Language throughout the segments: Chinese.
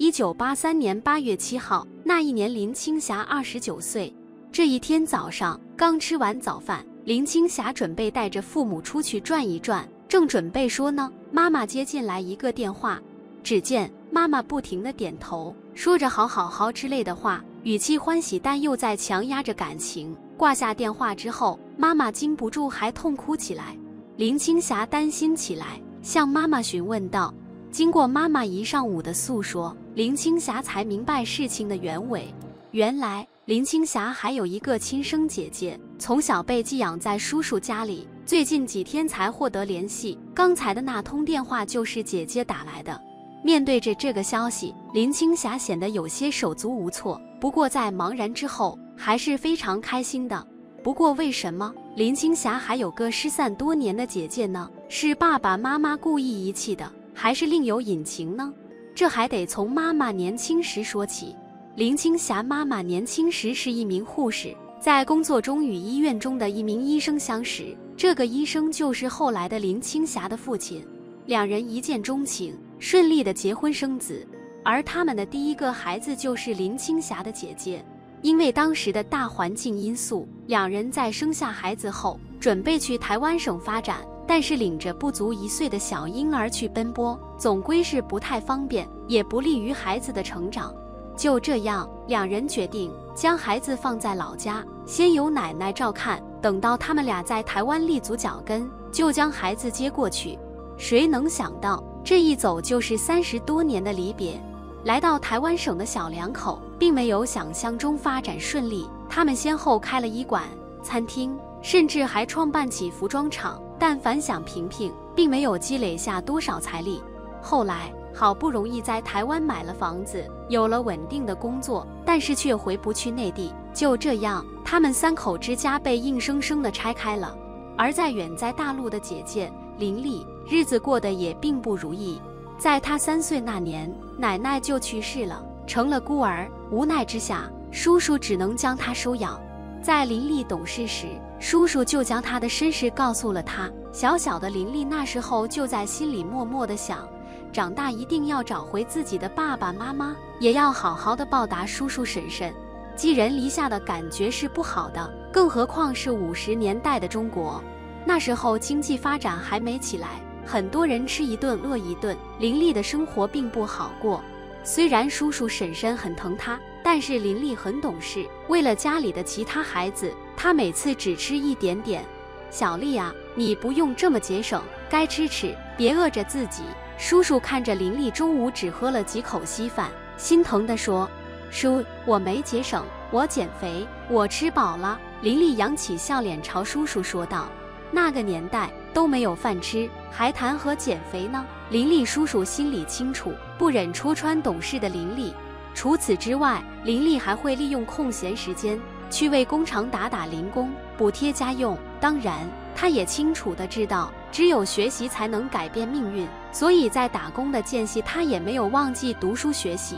一九八三年八月七号，那一年林青霞二十九岁。这一天早上，刚吃完早饭，林青霞准备带着父母出去转一转，正准备说呢，妈妈接进来一个电话。只见妈妈不停的点头，说着“好好好”之类的话，语气欢喜，但又在强压着感情。挂下电话之后，妈妈禁不住还痛哭起来。林青霞担心起来，向妈妈询问道。经过妈妈一上午的诉说，林青霞才明白事情的原委。原来林青霞还有一个亲生姐姐，从小被寄养在叔叔家里，最近几天才获得联系。刚才的那通电话就是姐姐打来的。面对着这个消息，林青霞显得有些手足无措。不过在茫然之后，还是非常开心的。不过为什么林青霞还有个失散多年的姐姐呢？是爸爸妈妈故意遗弃的？还是另有隐情呢？这还得从妈妈年轻时说起。林青霞妈妈年轻时是一名护士，在工作中与医院中的一名医生相识，这个医生就是后来的林青霞的父亲。两人一见钟情，顺利的结婚生子，而他们的第一个孩子就是林青霞的姐姐。因为当时的大环境因素，两人在生下孩子后，准备去台湾省发展。但是领着不足一岁的小婴儿去奔波，总归是不太方便，也不利于孩子的成长。就这样，两人决定将孩子放在老家，先由奶奶照看。等到他们俩在台湾立足脚跟，就将孩子接过去。谁能想到，这一走就是三十多年的离别。来到台湾省的小两口，并没有想象中发展顺利。他们先后开了医馆、餐厅，甚至还创办起服装厂。但反响平平，并没有积累下多少财力。后来好不容易在台湾买了房子，有了稳定的工作，但是却回不去内地。就这样，他们三口之家被硬生生的拆开了。而在远在大陆的姐姐林丽，日子过得也并不如意。在她三岁那年，奶奶就去世了，成了孤儿。无奈之下，叔叔只能将她收养。在林丽懂事时，叔叔就将他的身世告诉了他。小小的林丽那时候就在心里默默的想：长大一定要找回自己的爸爸妈妈，也要好好的报答叔叔婶婶。寄人篱下的感觉是不好的，更何况是五十年代的中国，那时候经济发展还没起来，很多人吃一顿饿一顿，林丽的生活并不好过。虽然叔叔婶婶很疼她。但是林丽很懂事，为了家里的其他孩子，她每次只吃一点点。小丽啊，你不用这么节省，该吃吃，别饿着自己。叔叔看着林丽中午只喝了几口稀饭，心疼地说：“叔，我没节省，我减肥，我吃饱了。”林丽扬起笑脸朝叔叔说道：“那个年代都没有饭吃，还谈何减肥呢？”林丽叔叔心里清楚，不忍戳穿懂事的林丽。除此之外，林丽还会利用空闲时间去为工厂打打零工，补贴家用。当然，她也清楚的知道，只有学习才能改变命运。所以在打工的间隙，她也没有忘记读书学习。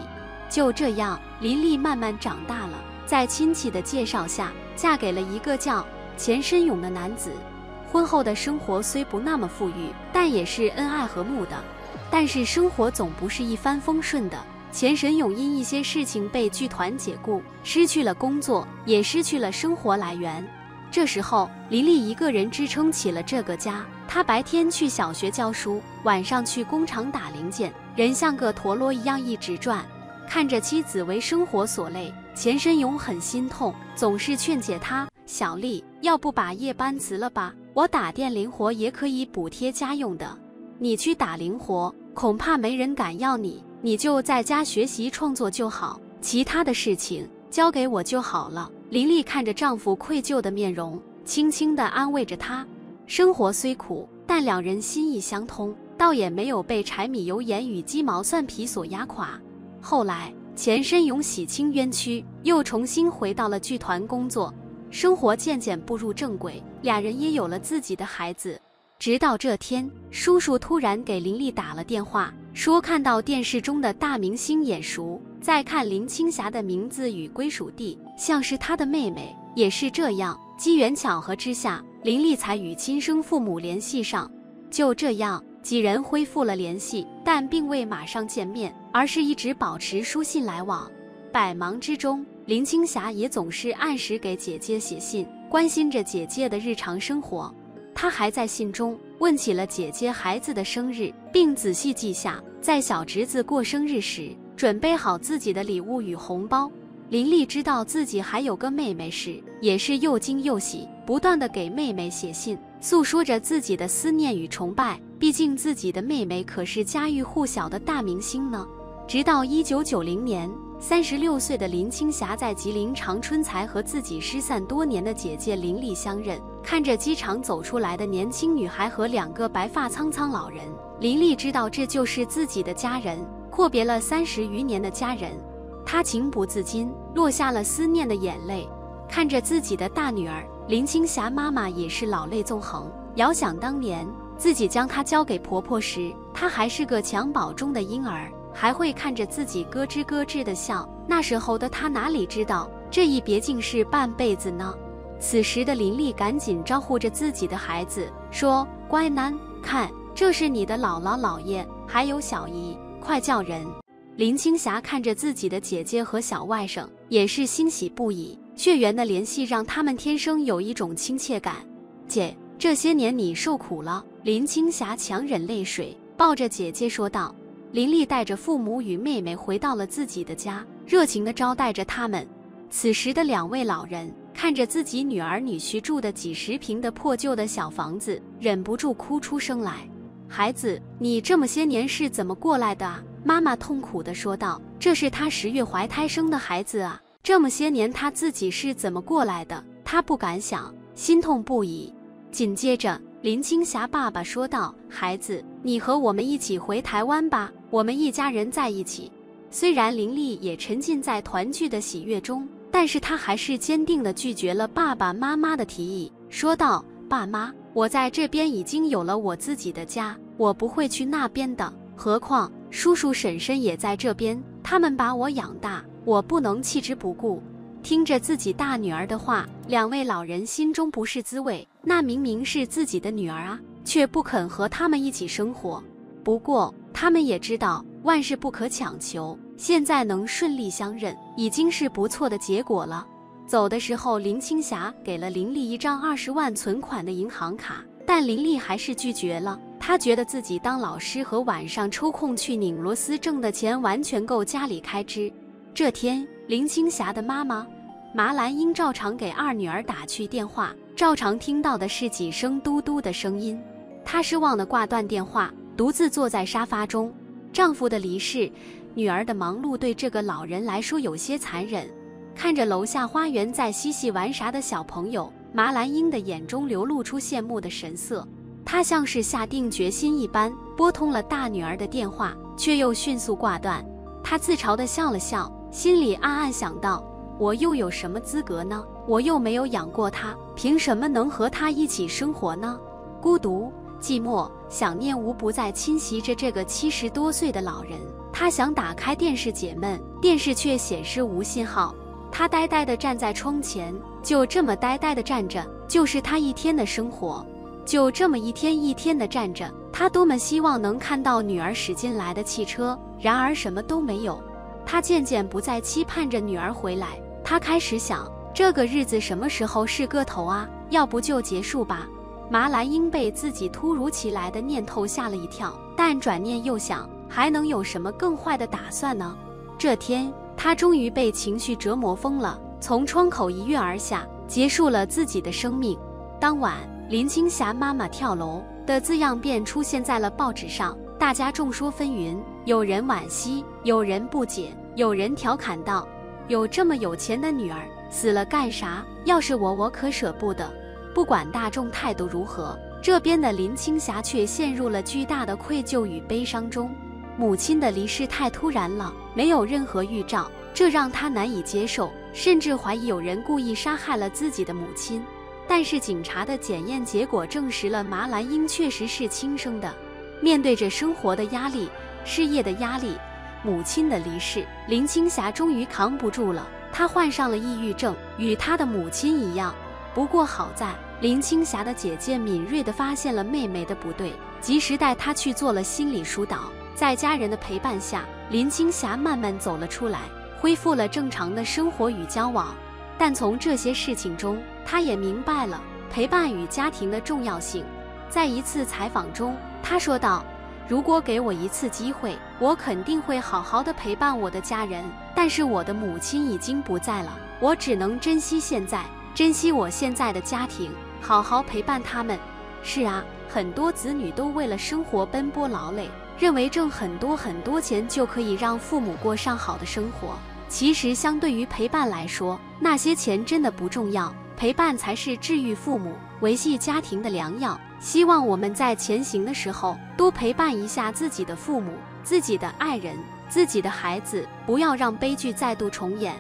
就这样，林丽慢慢长大了，在亲戚的介绍下，嫁给了一个叫钱申勇的男子。婚后的生活虽不那么富裕，但也是恩爱和睦的。但是生活总不是一帆风顺的。钱神勇因一些事情被剧团解雇，失去了工作，也失去了生活来源。这时候，林丽一个人支撑起了这个家。她白天去小学教书，晚上去工厂打零件，人像个陀螺一样一直转。看着妻子为生活所累，钱神勇很心痛，总是劝解她：“小丽，要不把夜班辞了吧？我打电零活也可以补贴家用的。你去打零活，恐怕没人敢要你。”你就在家学习创作就好，其他的事情交给我就好了。林丽看着丈夫愧疚的面容，轻轻地安慰着他。生活虽苦，但两人心意相通，倒也没有被柴米油盐与鸡毛蒜皮所压垮。后来，钱申勇洗清冤屈，又重新回到了剧团工作，生活渐渐步入正轨，俩人也有了自己的孩子。直到这天，叔叔突然给林丽打了电话。说看到电视中的大明星眼熟，再看林青霞的名字与归属地，像是她的妹妹。也是这样，机缘巧合之下，林丽才与亲生父母联系上。就这样，几人恢复了联系，但并未马上见面。而是一直保持书信来往。百忙之中，林青霞也总是按时给姐姐写信，关心着姐姐的日常生活。他还在信中问起了姐姐孩子的生日，并仔细记下，在小侄子过生日时准备好自己的礼物与红包。林丽知道自己还有个妹妹时，也是又惊又喜，不断的给妹妹写信，诉说着自己的思念与崇拜。毕竟自己的妹妹可是家喻户晓的大明星呢。直到一九九零年。三十六岁的林青霞在吉林长春才和自己失散多年的姐姐林丽相认。看着机场走出来的年轻女孩和两个白发苍苍老人，林丽知道这就是自己的家人。阔别了三十余年的家人，她情不自禁落下了思念的眼泪。看着自己的大女儿林青霞，妈妈也是老泪纵横。遥想当年，自己将她交给婆婆时，她还是个襁褓中的婴儿。还会看着自己咯吱咯吱的笑，那时候的她哪里知道这一别竟是半辈子呢？此时的林丽赶紧招呼着自己的孩子说：“乖囡，看，这是你的姥姥姥爷，还有小姨，快叫人。”林青霞看着自己的姐姐和小外甥，也是欣喜不已。血缘的联系让他们天生有一种亲切感。姐，这些年你受苦了。林青霞强忍泪水，抱着姐姐说道。林丽带着父母与妹妹回到了自己的家，热情地招待着他们。此时的两位老人看着自己女儿女婿住的几十平的破旧的小房子，忍不住哭出声来。孩子，你这么些年是怎么过来的？妈妈痛苦地说道：“这是她十月怀胎生的孩子啊，这么些年她自己是怎么过来的？她不敢想，心痛不已。”紧接着。林青霞爸爸说道：“孩子，你和我们一起回台湾吧，我们一家人在一起。”虽然林丽也沉浸在团聚的喜悦中，但是她还是坚定地拒绝了爸爸妈妈的提议，说道：“爸妈，我在这边已经有了我自己的家，我不会去那边的。何况叔叔婶婶也在这边，他们把我养大，我不能弃之不顾。”听着自己大女儿的话，两位老人心中不是滋味。那明明是自己的女儿啊，却不肯和他们一起生活。不过他们也知道万事不可强求，现在能顺利相认已经是不错的结果了。走的时候，林青霞给了林丽一张二十万存款的银行卡，但林丽还是拒绝了。她觉得自己当老师和晚上抽空去拧螺丝挣的钱完全够家里开支。这天。林青霞的妈妈麻兰英照常给二女儿打去电话，照常听到的是几声嘟嘟的声音。她失望地挂断电话，独自坐在沙发中。丈夫的离世，女儿的忙碌，对这个老人来说有些残忍。看着楼下花园在嬉戏玩耍的小朋友，麻兰英的眼中流露出羡慕的神色。她像是下定决心一般，拨通了大女儿的电话，却又迅速挂断。她自嘲地笑了笑。心里暗暗想到：“我又有什么资格呢？我又没有养过他，凭什么能和他一起生活呢？”孤独、寂寞、想念无不在侵袭着这个七十多岁的老人。他想打开电视解闷，电视却显示无信号。他呆呆地站在窗前，就这么呆呆地站着，就是他一天的生活。就这么一天一天地站着，他多么希望能看到女儿驶进来的汽车，然而什么都没有。他渐渐不再期盼着女儿回来，他开始想这个日子什么时候是个头啊？要不就结束吧。麻兰英被自己突如其来的念头吓了一跳，但转念又想，还能有什么更坏的打算呢？这天，他终于被情绪折磨疯了，从窗口一跃而下，结束了自己的生命。当晚，林青霞妈妈跳楼的字样便出现在了报纸上。大家众说纷纭，有人惋惜，有人不解，有人调侃道：“有这么有钱的女儿，死了干啥？要是我，我可舍不得。”不管大众态度如何，这边的林青霞却陷入了巨大的愧疚与悲伤中。母亲的离世太突然了，没有任何预兆，这让她难以接受，甚至怀疑有人故意杀害了自己的母亲。但是警察的检验结果证实了麻兰英确实是亲生的。面对着生活的压力、事业的压力、母亲的离世，林青霞终于扛不住了。她患上了抑郁症，与她的母亲一样。不过好在林青霞的姐姐敏锐地发现了妹妹的不对，及时带她去做了心理疏导。在家人的陪伴下，林青霞慢慢走了出来，恢复了正常的生活与交往。但从这些事情中，她也明白了陪伴与家庭的重要性。在一次采访中，她说道：“如果给我一次机会，我肯定会好好的陪伴我的家人。但是我的母亲已经不在了，我只能珍惜现在，珍惜我现在的家庭，好好陪伴他们。”是啊。很多子女都为了生活奔波劳累，认为挣很多很多钱就可以让父母过上好的生活。其实，相对于陪伴来说，那些钱真的不重要，陪伴才是治愈父母、维系家庭的良药。希望我们在前行的时候，多陪伴一下自己的父母、自己的爱人、自己的孩子，不要让悲剧再度重演。